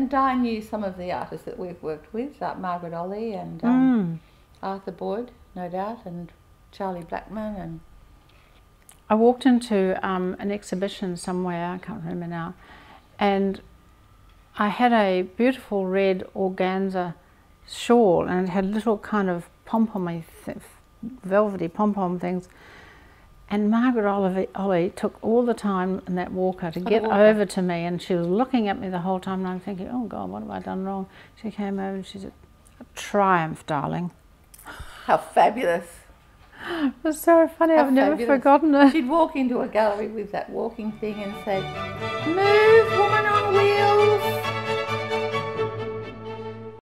And Di knew some of the artists that we've worked with, like Margaret Olley and um, Mm. Arthur Boyd, no doubt, and Charlie Blackman and I walked into um, an exhibition somewhere, I can't remember now, and I had a beautiful red organza shawl and it had little kind of pom-pom velvety pom-pom things. And Margaret Olive- Olley took all the time in that walker to get walker. over to me and she was looking at me the whole time and I'm thinking, oh God, what have I done wrong? She came over and she said, triumph, darling. how fabulous. It was so funny, How I've never forgotten it. She'd walk into a gallery with that walking thing and say, Move,